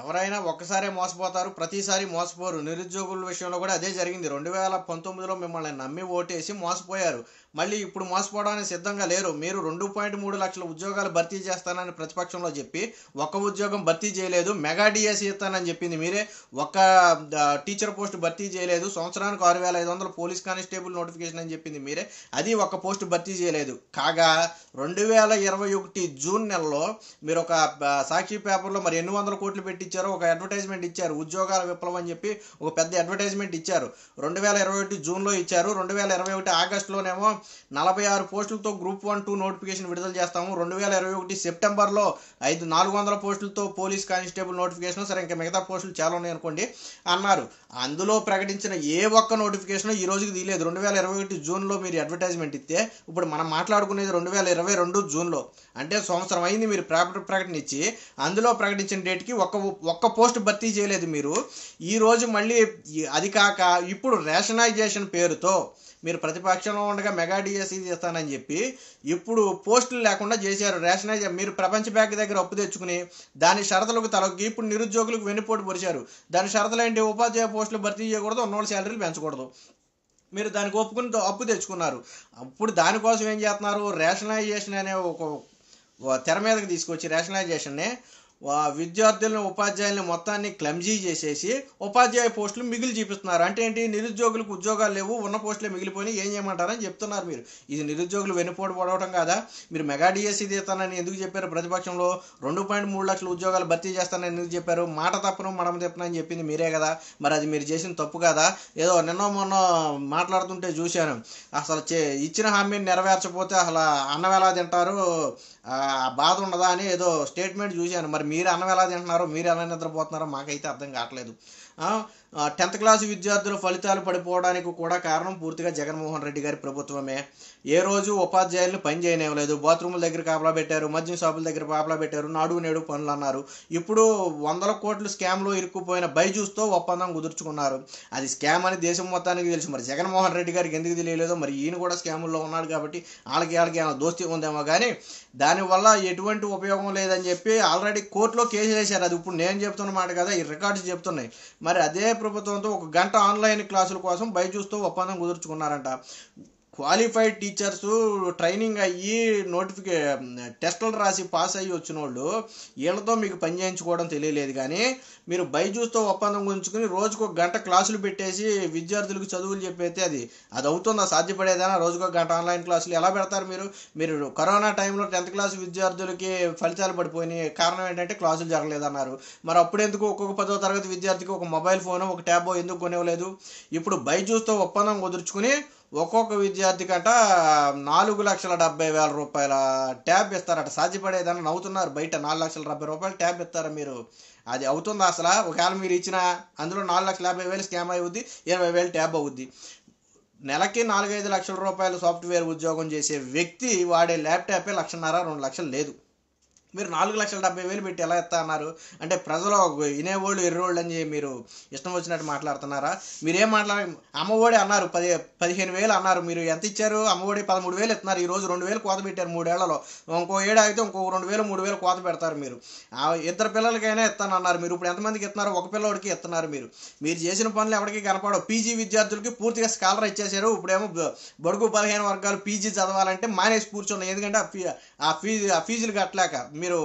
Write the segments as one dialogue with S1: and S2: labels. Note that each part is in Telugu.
S1: ఎవరైనా ఒక్కసారే మోసపోతారు ప్రతిసారి మోసపోరు. నిరుద్యోగుల విషయంలో కూడా అదే జరిగింది. రెండు వేల పంతొమ్మిదిలో మిమ్మల్ని నమ్మి ఓటేసి మోసపోయారు. మళ్ళీ ఇప్పుడు మోసపోవడానికి సిద్ధంగా లేరు. మీరు రెండు పాయింట్ మూడు లక్షల ఉద్యోగాలు భర్తీ చేస్తానని ప్రతిపక్షంలో చెప్పి ఒక్క ఉద్యోగం భర్తీ చేయలేదు మెగా డిఎస్సి ఇస్తానని చెప్పింది మీరే. ఒక్క టీచర్ పోస్ట్ భర్తీ చేయలేదు సంవత్సరానికి ఆరు వేల ఐదు వందల పోలీస్ కానిస్టేబుల్ నోటిఫికేషన్ అని చెప్పింది మీరే. అది ఒక్క పోస్ట్ భర్తీ చేయలేదు. కాగా రెండు వేల ఇరవై ఒకటి జూన్ నెలలో మీరు ఒక సాక్షి పేపర్లో మరి ఎన్ని వందల కోట్లు పెట్టి ఇచ్చారు ఒక అడ్వర్టైజ్మెంట్ ఇచ్చారు ఉద్యోగాల విప్లవం అని చెప్పి ఒక పెద్ద అడ్వర్టైజ్మెంట్ ఇచ్చారు. రెండు వేల ఇరవై ఒకటి జూన్లో ఇచ్చారు రెండు వేల ఇరవై ఒకటి ఆగస్టులోనేమో నలభై ఆరు పోస్టులతో గ్రూప్ వన్ టూ నోటిఫికేషన్ విడుదల చేస్తాము. రెండు వేల ఇరవై ఒకటి సెప్టెంబర్లో ఐదు నాలుగు వందల పోస్టులతో పోలీస్ కానిస్టేబుల్ నోటిఫికేషన్ సరే ఇంకా మిగతా పోస్టులు చాలా ఉన్నాయి అనుకోండి అన్నారు. అందులో ప్రకటించిన ఏ ఒక్క నోటిఫికేషన్ ఈ రోజుకి తీయలేదు. రెండు వేల ఇరవై ఒకటి జూన్లో మీరు అడ్వర్టైజ్మెంట్ ఇస్తే ఇప్పుడు మనం మాట్లాడుకునేది రెండు వేల ఇరవై రెండు జూన్లో. అంటే సంవత్సరం అయింది మీరు పేపర్ ప్రకటన ఇచ్చి అందులో ప్రకటించిన డేట్కి ఒక్క ఒక్క పోస్ట్ భర్తీ చేయలేదు మీరు. ఈ రోజు మళ్ళీ అది కాక ఇప్పుడు రేషనైజేషన్ పేరుతో మీరు ప్రతిపక్షంలో ఉండగా మెగా డిఎస్సీ చేస్తానని చెప్పి ఇప్పుడు పోస్టులు లేకుండా చేశారు. రేషనైజ్ మీరు ప్రపంచ బ్యాంక్ దగ్గర అప్పు తెచ్చుకుని దాని షరతులకు తలొగ్గి ఇప్పుడు నిరుద్యోగులకు వెన్నుపోటు పొడిచారు. దాని షరతులు ఏంటి? ఉపాధ్యాయ పోస్టులు భర్తీ చేయకూడదు ఉన్నోళ్ళ శాలరీలు పెంచకూడదు. మీరు దానికి ఒప్పుకుని అప్పు తెచ్చుకున్నారు. అప్పుడు దానికోసం ఏం చేస్తున్నారు? రేషనలైజేషన్ అనే ఒక తెర మీదకి తీసుకొచ్చి రేషనలైజేషన్ని విద్యార్థులను ఉపాధ్యాయులను మొత్తాన్ని క్లమ్జీ చేసేసి ఉపాధ్యాయ పోస్టులు మిగిలి చూపిస్తున్నారు. అంటే ఏంటి? నిరుద్యోగులకు ఉద్యోగాలు లేవు ఉన్న పోస్టులే మిగిలిపోయి ఏం చేయమంటారని చెప్తున్నారు మీరు. ఇది నిరుద్యోగులు వెనుపోటు పడవటం కాదా? మీరు మెగా డిఎస్సీ తీస్తానని ఎందుకు చెప్పారు ప్రతిపక్షంలో? రెండు పాయింట్ మూడు లక్షల ఉద్యోగాలు భర్తీ చేస్తానని ఎందుకు చెప్పారు? మాట తప్పను మడమ తప్పనని చెప్పింది మీరే కదా. మరి అది మీరు చేసిన తప్పు కదా? ఏదో నిన్న మొన్న మాట్లాడుతుంటే చూశాను. అసలు చే ఇచ్చిన హామీని నెరవేర్చకపోతే అసలు అన్నం ఎలా తింటారు బాధ ఉండదా అని ఏదో స్టేట్మెంట్ చూశాను. మరి మీరు అన్నం ఎలా తింటున్నారో మీరు ఎలా నిద్రపోతున్నారో మాకైతే అర్థం కావట్లేదు. టెన్త్ క్లాస్ విద్యార్థుల ఫలితాలు పడిపోవడానికి కూడా కారణం పూర్తిగా జగన్మోహన్ రెడ్డి గారి ప్రభుత్వమే. ఏ రోజు ఉపాధ్యాయులను పని చేయనివ్వలేదు. బాత్రూముల దగ్గర కాపలా పెట్టారు మద్యం షాపుల దగ్గర కాపలా పెట్టారు నాడు నేడు పనులు అన్నారు. ఇప్పుడు వందల కోట్లు స్కామ్లో ఇరుక్కుపోయిన బైజూస్తో ఒప్పందం కుదుర్చుకున్నారు. అది స్కామ్ అని దేశం మొత్తానికి తెలుసు. మరి జగన్మోహన్ రెడ్డి గారికి ఎందుకు తెలియలేదో మరి ఈయన కూడా స్కాముల్లో ఉన్నాడు కాబట్టి వాళ్ళకి వాళ్ళకి ఏమైనా దోస్తి ఉందేమో కానీ దానివల్ల ఎటువంటి ఉపయోగం లేదని చెప్పి ఆల్రెడీ కోర్టులో కేసు వేశారు. అది ఇప్పుడు నేను చెప్తున్న మాట కదా? ఈ రికార్డ్స్ చెప్తున్నాయి. మరి అదే ప్రభుత్వంతో ఒక గంట ఆన్లైన్ క్లాసుల కోసం బైజూస్తో ఒప్పందం కుదుర్చుకున్నారంట. క్వాలిఫైడ్ టీచర్స్ ట్రైనింగ్ అయ్యి నోటిఫికే టెస్టులు రాసి పాస్ అయ్యి వచ్చిన వాళ్ళు వీళ్ళతో మీకు పని చేయించుకోవడం తెలియలేదు కానీ మీరు బైజూస్తో ఒప్పందం గుంచుకుని రోజుకు ఒక గంట క్లాసులు పెట్టేసి విద్యార్థులకు చదువులు చెప్పైతే అది అది అవుతుందా? సాధ్యపడేదనా? రోజుకు ఒక గంట ఆన్లైన్ క్లాసులు ఎలా పెడతారు మీరు? మీరు కరోనా టైంలో టెన్త్ క్లాస్ విద్యార్థులకి ఫలితాలు పడిపోయినాయి. కారణం ఏంటంటే క్లాసులు జరగలేదన్నారు. మరి అప్పుడు ఎందుకు ఒక్కొక్క పదో తరగతి విద్యార్థికి ఒక మొబైల్ ఫోన్ ఒక ట్యాబో ఎందుకు కొనివ్వలేదు? ఇప్పుడు బైజూస్తో ఒప్పందం కుదుర్చుకుని ఒక్కొక్క విద్యార్థికట నాలుగు లక్షల డెబ్బై వేల రూపాయల ట్యాబ్ ఇస్తారట. సాధ్యపడేదని నవ్వుతున్నారు. బయట నాలుగు లక్షల డెబ్బై రూపాయలు ట్యాబ్ ఇస్తారు మీరు. అది అవుతుంది అసలు? ఒకవేళ మీరు ఇచ్చిన అందులో నాలుగు లక్షల యాభై వేలు స్కామ్ అవుద్ది ఇరవై వేలు ట్యాబ్ అవుద్ది. నెలకి నాలుగైదు లక్షల రూపాయల సాఫ్ట్వేర్ ఉద్యోగం చేసే వ్యక్తి వాడే ల్యాప్టాపే లక్షన్నర రెండు లక్షలు లేదు. మీరు నాలుగు లక్షల డెబ్బై వేలు పెట్టి ఎలా ఇస్తా అన్నారు? అంటే ప్రజలు వినేవాళ్ళు ఎర్రోళ్ళు అని మీరు ఇష్టం వచ్చినట్టు మాట్లాడుతున్నారా? మీరేం మాట్లాడ అమ్మఒడి అన్నారు పది పదిహేను వేలు అన్నారు మీరు ఎంత ఇచ్చారు? అమ్మఒడి పదమూడు వేలు ఇస్తున్నారు ఈ రోజు రెండు వేలు కోత పెట్టారు మూడేళ్ళలో. ఇంకో ఏడు అయితే ఇంకో రెండు వేలు మూడు వేలు కోత పెడతారు మీరు. ఇద్దరు పిల్లలకైనా ఇస్తాను అన్నారు మీరు. ఇప్పుడు ఎంతమందికి ఇస్తున్నారు ఒక పిల్లవాడికి ఇస్తున్నారు మీరు. మీరు చేసిన పనులు ఎవరికి కనపడవు. పీజీ విద్యార్థులకి పూర్తిగా స్కాలర్ ఇచ్చేశారు. ఇప్పుడేమో బడుగు పదిహేను వర్గాలు పీజీ చదవాలంటే మానేసి కూర్చున్నాయి. ఎందుకంటే ఆ ఆ ఫీజు ఆ ఫీజులు కట్టలేక. మీరు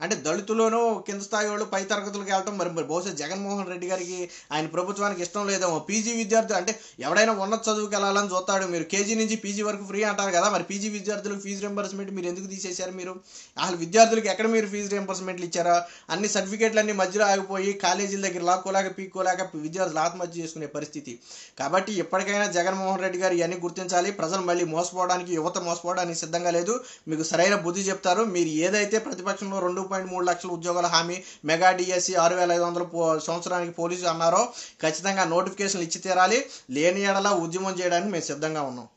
S1: అంటే దళితులను కింద స్థాయి వాళ్ళు పై తరగతులకు వెళ్ళటం మరి మరి బహుశా జగన్మోహన్ రెడ్డి గారికి ఆయన ప్రభుత్వానికి ఇష్టం లేదేమో. పీజీ విద్యార్థులు అంటే ఎవడైనా ఉన్నత చదువుకి వెళ్ళాలని చూస్తాడు మీరు. కేజీ నుంచి పీజీ వరకు ఫ్రీ అంటారు కదా మరి. పీజీ విద్యార్థులకు ఫీజు రింబర్స్మెంట్ మీరు ఎందుకు తీసేశారు మీరు? అసలు విద్యార్థులకు ఎక్కడ మీరు ఫీజు రింబర్స్మెంట్లు ఇచ్చారా? అన్ని సర్టిఫికేట్లు అన్ని మధ్యలో ఆగిపోయి కాలేజీల దగ్గర లాక్కోలేక పీక్కోలేక విద్యార్థులు ఆత్మహత్య చేసుకునే పరిస్థితి. కాబట్టి ఇప్పటికైనా జగన్మోహన్ రెడ్డి గారు ఇవన్నీ గుర్తించాలి. ప్రజలు మళ్ళీ మోసపోవడానికి యువత మోసపోవడానికి సిద్ధంగా లేదు. మీకు సరైన బుద్ధి చెప్తారు. మీరు ఏదైతే ప్రతిపక్షంలో రెండు పాయింట్ మూడు లక్షల ఉద్యోగాల హామీ మెగా డిఎస్సి ఆరు వేల ఐదు వందల సంవత్సరానికి పోలీసులు అన్నారో ఖచ్చితంగా నోటిఫికేషన్లు ఇచ్చి తీరాలి. లేని ఏడలా ఉద్యమం చేయడానికి మేము సిద్ధంగా ఉన్నాం.